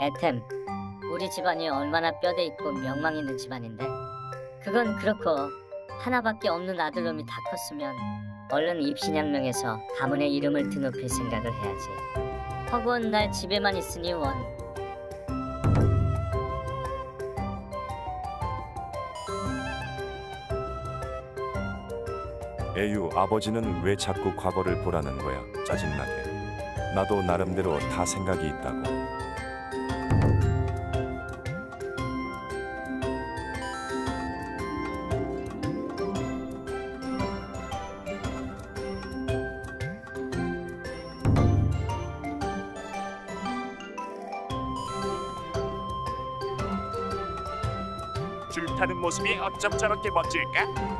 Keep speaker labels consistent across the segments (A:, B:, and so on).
A: 애템, 우리 집안이 얼마나 뼈대 있고 명망 있는 집안인데 그건 그렇고 하나밖에 없는 아들놈이 다 컸으면 얼른 입신양명해서 가문의 이름을 드높일 생각을 해야지. 허구한 날 집에만 있으니 원.
B: 에유 아버지는 왜 자꾸 과거를 보라는 거야 짜증나게 나도 나름대로 다 생각이 있다고
C: 줄 타는 모습이 어쩜 저렇게 멋질까?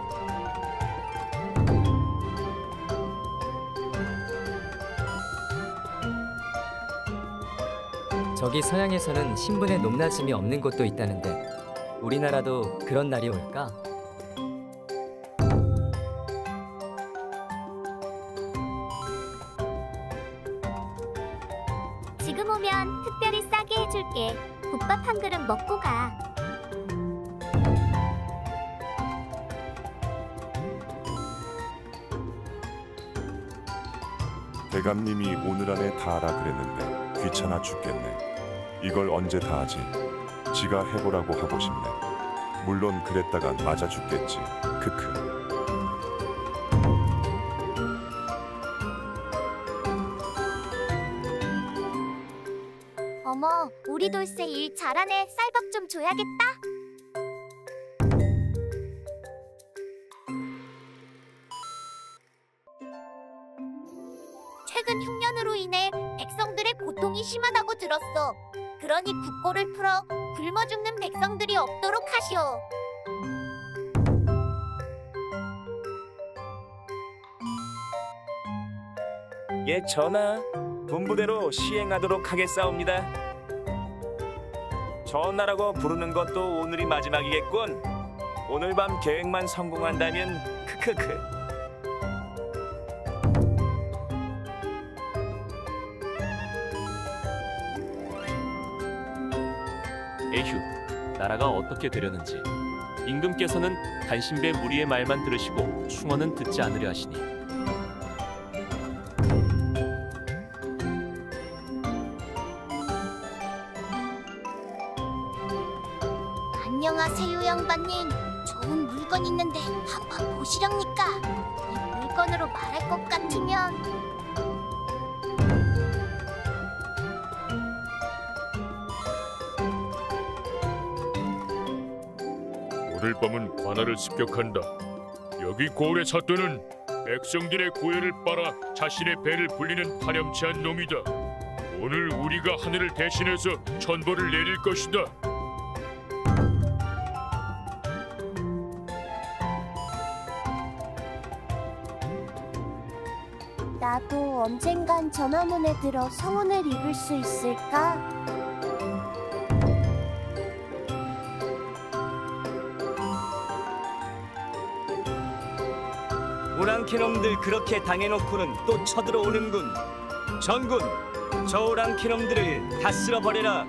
D: 저기 서양에서는 신분의 높낮임이 없는 곳도 있다는데 우리나라도 그런 날이 올까?
E: 지금 오면 특별히 싸게 해줄게. 국밥 한 그릇 먹고 가.
B: 대감님이 오늘 안에 다 하라 그랬는데 귀찮아 죽겠네 이걸 언제 다 하지 지가 해보라고 하고 싶네 물론 그랬다간 맞아 죽겠지 크크
E: 어머, 우리 돌쇠 일 잘하네. 쌀밥 좀 줘야겠다. 최근 흉년으로 인해 백성들의 고통이 심하다고 들었어. 그러니 국고를 풀어 굶어 죽는 백성들이 없도록 하시오.
C: 예 전하. 분부대로 시행하도록 하겠사옵니다. 전하라고 부르는 것도 오늘이 마지막이겠군. 오늘 밤 계획만 성공한다면 크크크
F: 에휴, 나라가 어떻게 되려는지. 임금께서는 단신배 무리의 말만 들으시고 충언은 듣지 않으려 하시니
E: 안녕하세요, 양반님. 좋은 물건 있는데 한번 보시렵니까? 이 물건으로 말할 것 같으면
G: 오늘 밤은 관할을 습격한다. 여기 고을의 사또는 백성들의 고열을 빨아 자신의 배를 불리는 파렴치한 놈이다. 오늘 우리가 하늘을 대신해서 천벌을 내릴 것이다.
E: 나도 언젠간 전화문에 들어 성운을 입을 수 있을까?
H: 오랑캐놈들 그렇게 당해놓고는 또 쳐들어오는군. 전군, 저 오랑캐놈들을 다 쓸어버려라.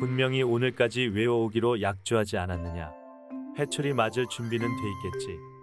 I: 분명히 오늘까지 외워오기로 약조하지 않았느냐. 해철이 맞을 준비는 돼 있겠지.